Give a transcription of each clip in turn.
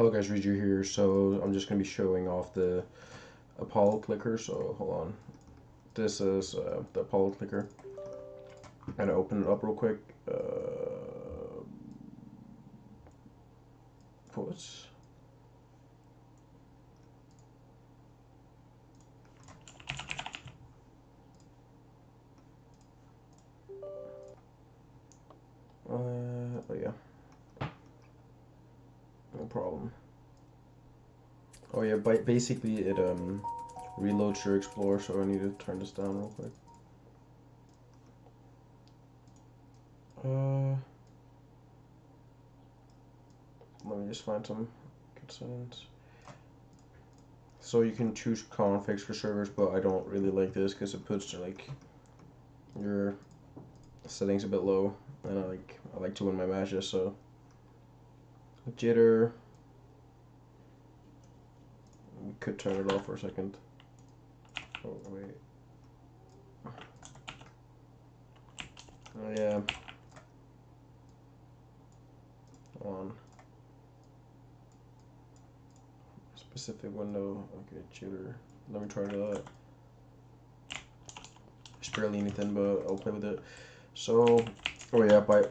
Hello guys, Reju here. So I'm just going to be showing off the Apollo clicker. So hold on. This is uh, the Apollo clicker. I'm going to open it up real quick. Uh. Problem. Oh yeah, but basically it um reloads your Explorer, so I need to turn this down real quick. Uh, let me just find some good settings. So you can choose configs for servers, but I don't really like this because it puts like your settings a bit low, and I like I like to win my matches. So jitter. We could turn it off for a second. Oh wait. Oh yeah. On specific window. Okay, jitter. Let me try out. Uh, it's barely anything, but I'll play with it. So, oh yeah, by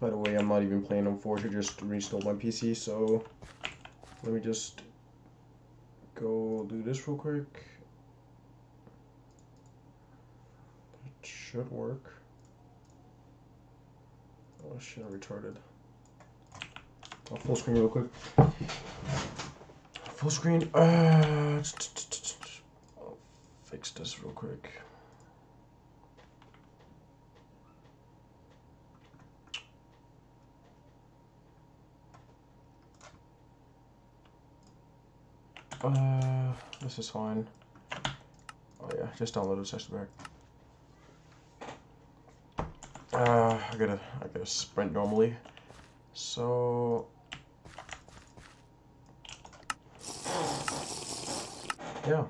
by the way, I'm not even playing on Forge. I just reinstalled my PC. So, let me just go do this real quick. It should work. Oh shit, I retarded. I'll full screen real quick. Full screen. Uh, I'll fix this real quick. Uh, this is fine. Oh yeah, just download the session back. Uh, I gotta, I gotta sprint normally. So, yeah.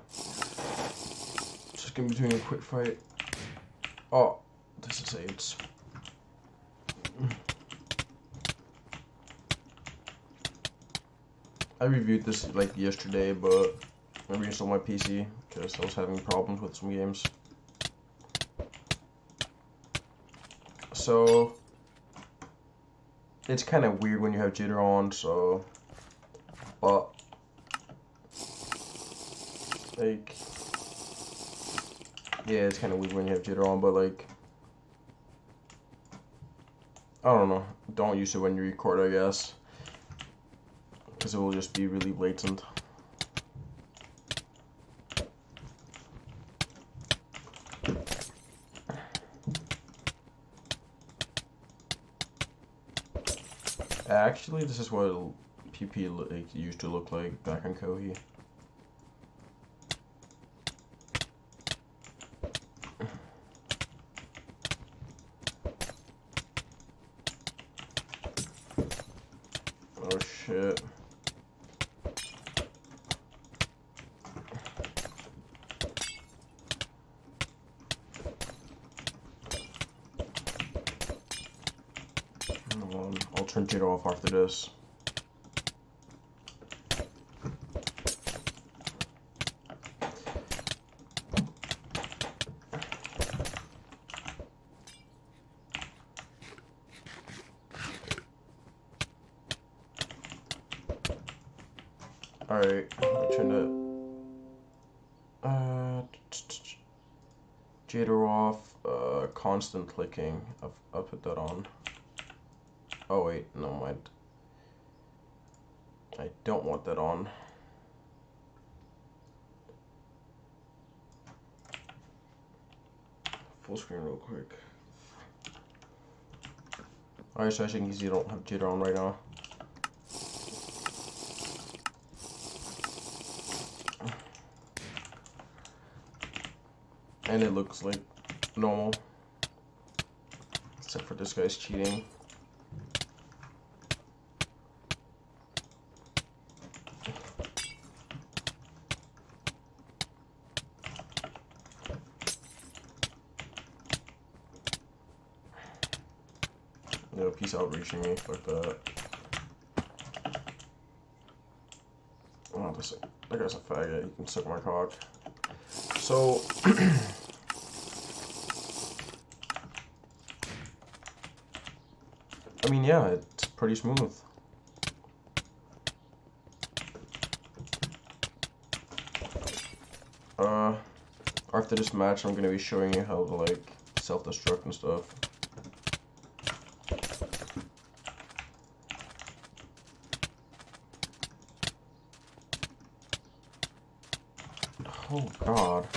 Just gonna be doing a quick fight. Oh, this is AIDS. I reviewed this like yesterday, but I reinstalled my PC because I was having problems with some games. So it's kind of weird when you have jitter on, so but like yeah, it's kind of weird when you have jitter on, but like I don't know. Don't use it when you record, I guess because it will just be really blatant. Actually, this is what PP like, used to look like back in Kohi. Oh shit. I'll turn it off after this. Alright, turn it. Uh, jitter off, uh, constant clicking. I'll, I'll put that on. Oh wait, no mind. I don't want that on. Full screen real quick. Alright, so can see, you don't have jitter on right now. And it looks like normal. Except for this guy's cheating. Peace out reaching me. Fuck that. Oh, this, that guy's a faggot. You can suck my cock. So, I mean, yeah, it's pretty smooth. Uh, after this match, I'm gonna be showing you how to like self-destruct and stuff. Oh god.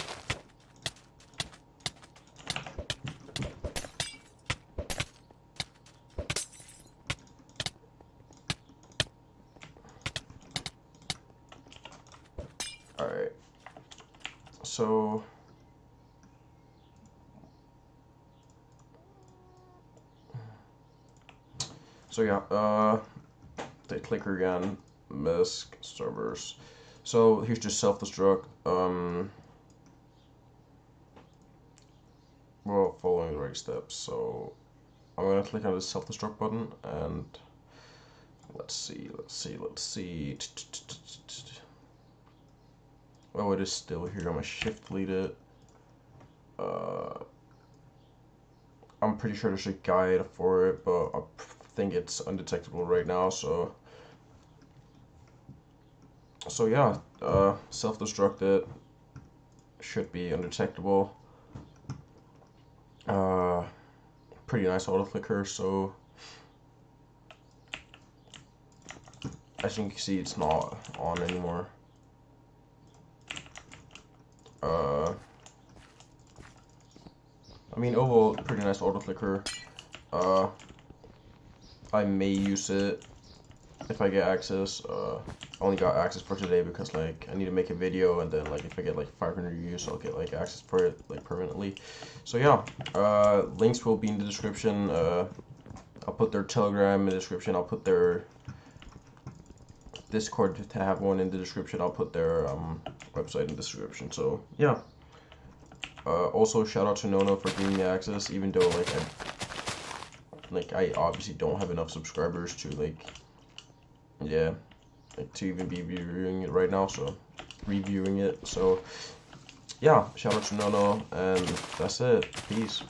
Alright. So... So yeah, uh, the clicker again, MISC, servers. So here's just self-destruct. Um, well, following the right steps. So I'm gonna click on the self-destruct button and let's see, let's see, let's see. Oh, it is still here. I'm gonna shift delete it. Uh, I'm pretty sure there's a guide for it, but I think it's undetectable right now. So, so yeah, uh, self-destructed should be undetectable. Uh, pretty nice auto clicker, So, as you can see, it's not on anymore. Uh, I mean, overall, pretty nice auto clicker. Uh, I may use it if I get access. Uh, I only got access for today because like I need to make a video and then like if I get like 500 views, I'll get like access for it like permanently. So yeah, uh, links will be in the description. Uh, I'll put their Telegram in the description. I'll put their Discord to have one in the description. I'll put their um, website in the description. So yeah. Uh, also shout out to Nono for giving me access, even though like I like I obviously don't have enough subscribers to like yeah to even be reviewing it right now. So reviewing it. So yeah, shout out to Nono, and that's it. Peace.